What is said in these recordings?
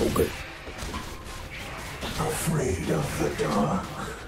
Okay. Afraid of the dark?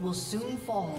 Will soon fall.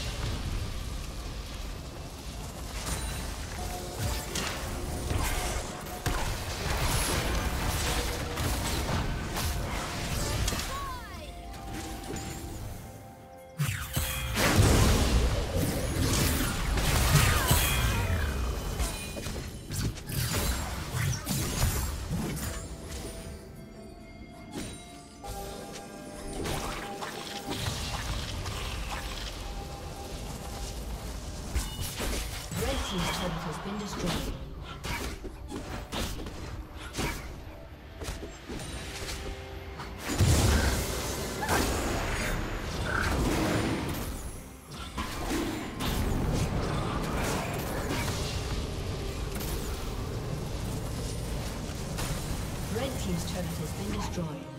been destroyed.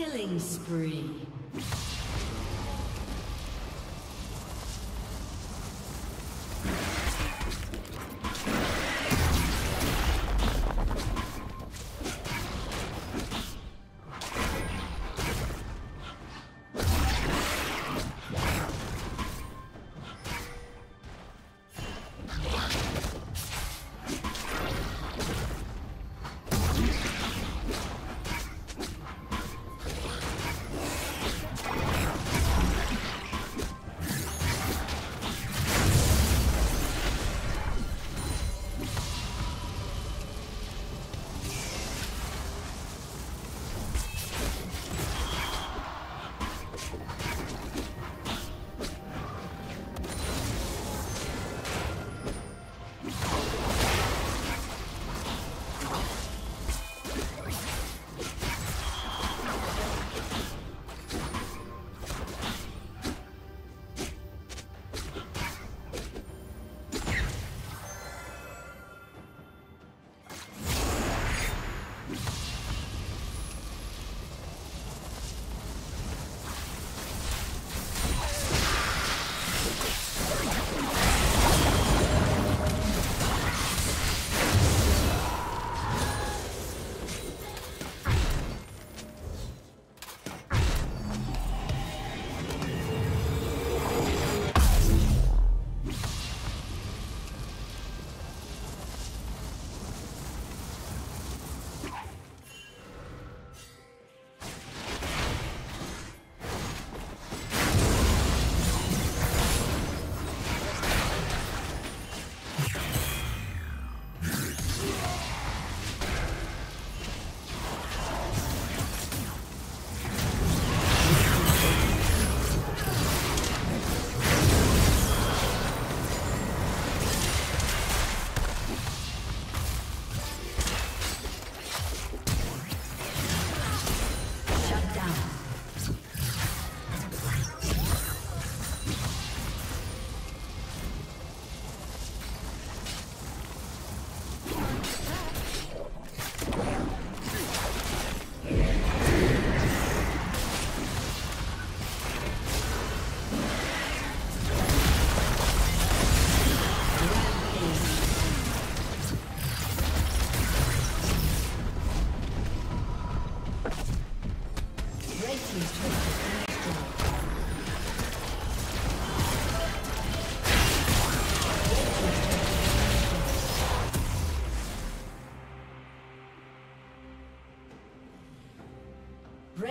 Killing spree.